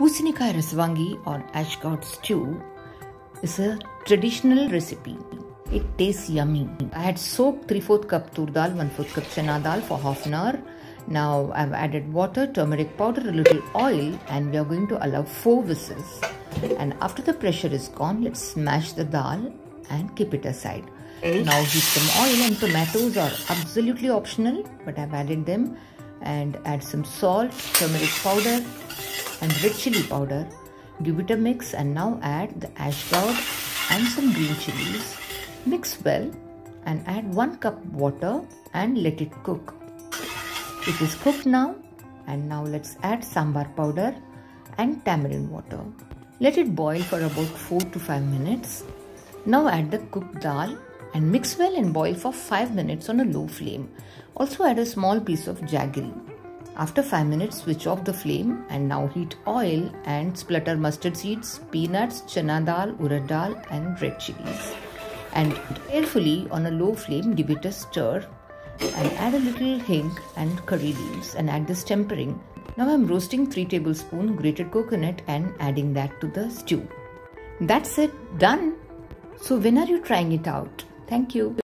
Poosanikkai rasavangi or ashgourd stew is a traditional recipe. It tastes yummy. I had soaked 3 4 cup tur dal, 1 4 cup chana dal for half an hour. Now I've added water, turmeric powder, a little oil and we are going to allow 4 whistles. And after the pressure is gone, let's smash the dal and keep it aside. Now heat some oil and tomatoes are absolutely optional but I've added them and add some salt, turmeric powder and red chili powder. Give it a mix and now add the ashgourd and some green chilies. Mix well and add 1 cup water and let it cook. It is cooked now and now let's add sambar powder and tamarind water. Let it boil for about 4 to 5 minutes. Now add the cooked dal and mix well and boil for 5 minutes on a low flame. Also add a small piece of jaggery. After 5 minutes, switch off the flame and now heat oil and splutter mustard seeds, peanuts, chana dal, urad dal and red chilies. And carefully on a low flame give it a stir and add a little hing and curry leaves and add this tempering. Now I'm roasting 3 tablespoon grated coconut and adding that to the stew. That's it, done. So when are you trying it out? Thank you.